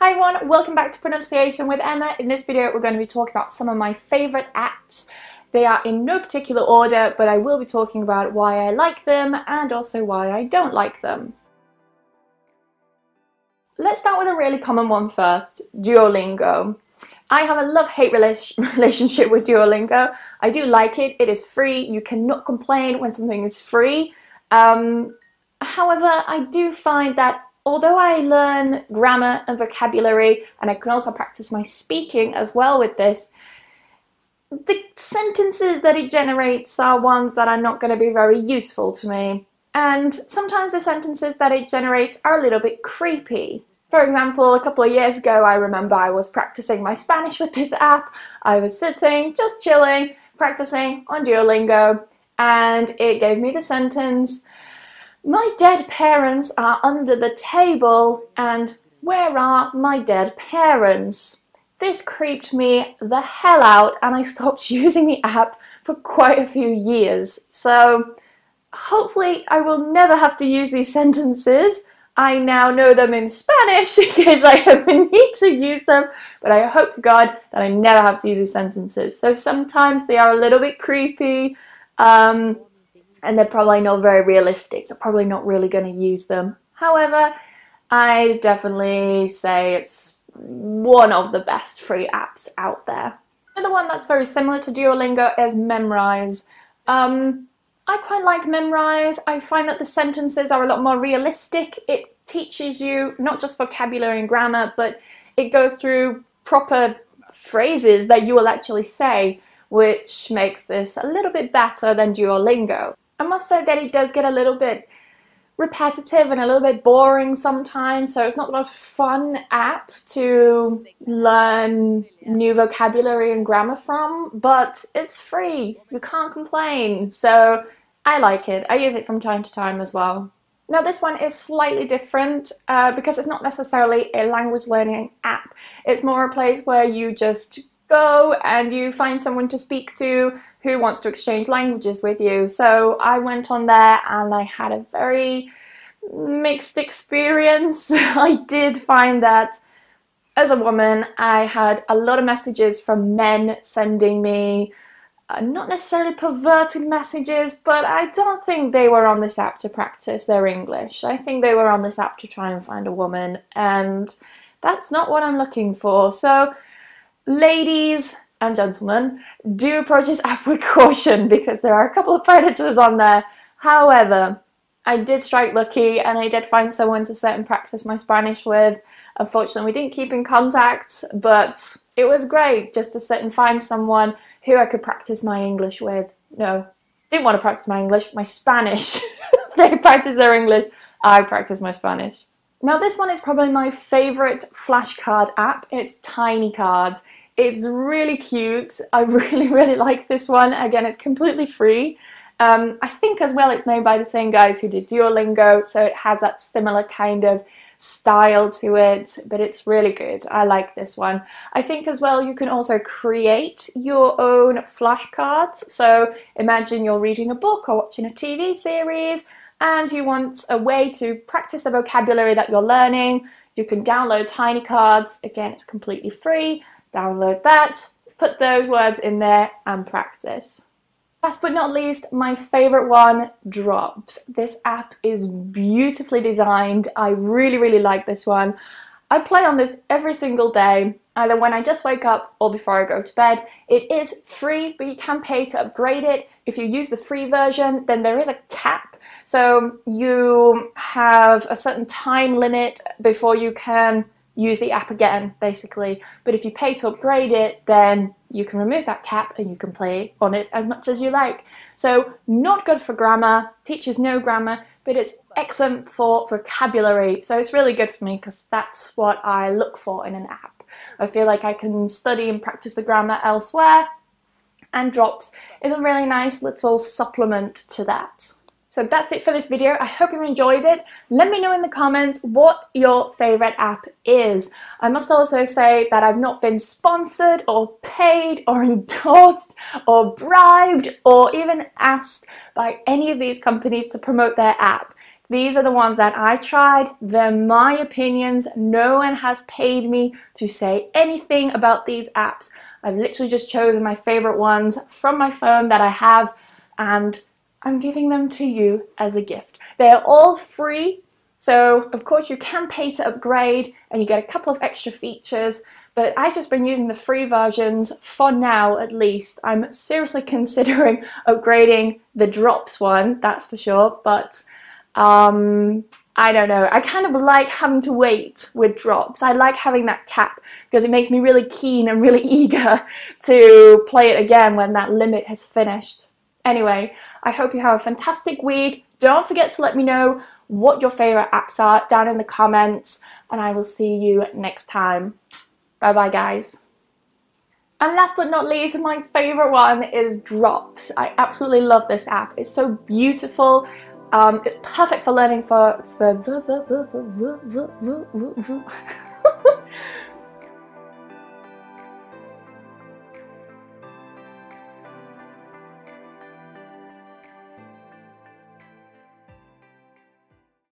Hi everyone, welcome back to Pronunciation with Emma. In this video we're going to be talking about some of my favourite apps. They are in no particular order, but I will be talking about why I like them and also why I don't like them. Let's start with a really common one first, Duolingo. I have a love-hate relationship with Duolingo. I do like it, it is free, you cannot complain when something is free. Um, however, I do find that although I learn grammar and vocabulary, and I can also practice my speaking as well with this, the sentences that it generates are ones that are not going to be very useful to me. And sometimes the sentences that it generates are a little bit creepy. For example, a couple of years ago, I remember I was practicing my Spanish with this app. I was sitting, just chilling, practicing on Duolingo, and it gave me the sentence, my dead parents are under the table and where are my dead parents? This creeped me the hell out and I stopped using the app for quite a few years. So hopefully I will never have to use these sentences. I now know them in Spanish in case I ever need to use them, but I hope to God that I never have to use these sentences. So sometimes they are a little bit creepy. Um, and they're probably not very realistic. You're probably not really going to use them. However, I definitely say it's one of the best free apps out there. Another one that's very similar to Duolingo is Memrise. Um, I quite like Memrise. I find that the sentences are a lot more realistic. It teaches you not just vocabulary and grammar, but it goes through proper phrases that you will actually say, which makes this a little bit better than Duolingo. I must say that it does get a little bit repetitive and a little bit boring sometimes, so it's not the most fun app to learn new vocabulary and grammar from, but it's free. You can't complain. So I like it. I use it from time to time as well. Now this one is slightly different uh, because it's not necessarily a language learning app. It's more a place where you just go and you find someone to speak to who wants to exchange languages with you. So I went on there and I had a very mixed experience. I did find that as a woman, I had a lot of messages from men sending me uh, not necessarily perverted messages, but I don't think they were on this app to practice their English. I think they were on this app to try and find a woman, and that's not what I'm looking for. So, ladies, and gentlemen, do approach this app with caution because there are a couple of predators on there. However, I did strike lucky and I did find someone to sit and practice my Spanish with. Unfortunately, we didn't keep in contact, but it was great just to sit and find someone who I could practice my English with. No, didn't want to practice my English, my Spanish. they practice their English, I practice my Spanish. Now this one is probably my favourite flashcard app. It's Tiny Cards. It's really cute. I really, really like this one. Again, it's completely free. Um, I think as well it's made by the same guys who did Duolingo, so it has that similar kind of style to it, but it's really good. I like this one. I think as well you can also create your own flashcards. So imagine you're reading a book or watching a TV series and you want a way to practice the vocabulary that you're learning. You can download tiny cards. Again, it's completely free download that, put those words in there and practice. Last but not least, my favorite one, Drops. This app is beautifully designed. I really, really like this one. I play on this every single day, either when I just wake up or before I go to bed. It is free, but you can pay to upgrade it. If you use the free version, then there is a cap. So you have a certain time limit before you can use the app again, basically. But if you pay to upgrade it, then you can remove that cap and you can play on it as much as you like. So not good for grammar, teaches no grammar, but it's excellent for vocabulary. So it's really good for me because that's what I look for in an app. I feel like I can study and practice the grammar elsewhere and Drops is a really nice little supplement to that. So that's it for this video. I hope you enjoyed it. Let me know in the comments what your favorite app is. I must also say that I've not been sponsored or paid or endorsed or bribed or even asked by any of these companies to promote their app. These are the ones that I've tried. They're my opinions. No one has paid me to say anything about these apps. I've literally just chosen my favorite ones from my phone that I have and I'm giving them to you as a gift. They're all free, so of course you can pay to upgrade and you get a couple of extra features, but I've just been using the free versions for now at least. I'm seriously considering upgrading the drops one, that's for sure, but um, I don't know. I kind of like having to wait with drops. I like having that cap because it makes me really keen and really eager to play it again when that limit has finished. Anyway, I hope you have a fantastic week. Don't forget to let me know what your favorite apps are down in the comments and I will see you next time. Bye bye guys. And last but not least, my favorite one is Drops. I absolutely love this app. It's so beautiful. Um, it's perfect for learning for, for